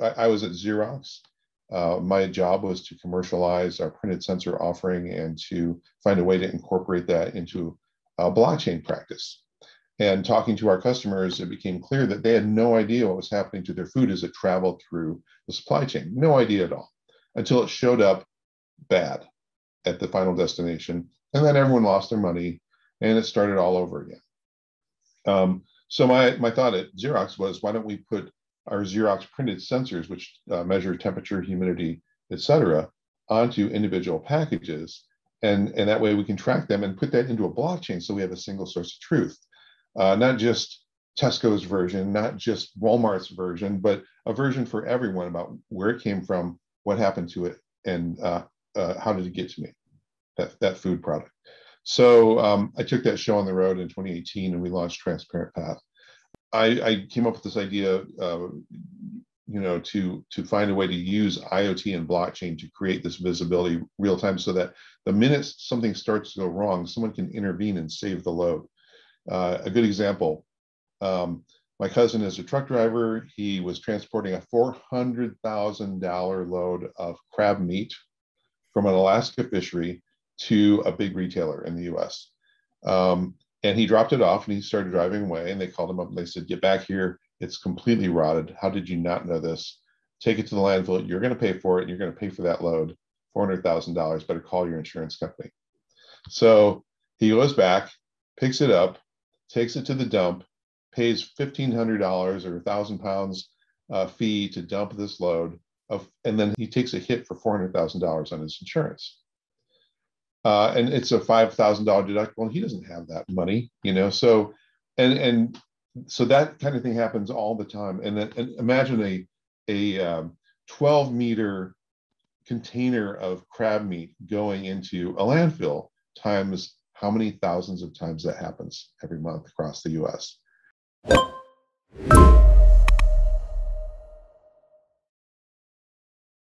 I, I was at Xerox. Uh, my job was to commercialize our printed sensor offering and to find a way to incorporate that into a blockchain practice. And talking to our customers, it became clear that they had no idea what was happening to their food as it traveled through the supply chain. No idea at all until it showed up bad at the final destination. And then everyone lost their money and it started all over again. Um, so my, my thought at Xerox was, why don't we put our Xerox printed sensors, which uh, measure temperature, humidity, et cetera, onto individual packages. And, and that way we can track them and put that into a blockchain so we have a single source of truth. Uh, not just Tesco's version, not just Walmart's version, but a version for everyone about where it came from, what happened to it, and uh, uh, how did it get to me, that, that food product. So um, I took that show on the road in 2018 and we launched Transparent Path. I, I came up with this idea, uh, you know, to to find a way to use IoT and blockchain to create this visibility real time, so that the minute something starts to go wrong, someone can intervene and save the load. Uh, a good example. Um, my cousin is a truck driver. He was transporting a $400,000 load of crab meat from an Alaska fishery to a big retailer in the US. Um, and he dropped it off and he started driving away. And they called him up and they said, Get back here. It's completely rotted. How did you not know this? Take it to the landfill. You're going to pay for it. You're going to pay for that load $400,000. Better call your insurance company. So he goes back, picks it up, takes it to the dump, pays $1,500 or 1,000 pounds uh, fee to dump this load. Of, and then he takes a hit for $400,000 on his insurance uh, and it's a five thousand dollar deductible, and he doesn't have that money, you know. So, and and so that kind of thing happens all the time. And and imagine a a um, twelve meter container of crab meat going into a landfill times how many thousands of times that happens every month across the U.S.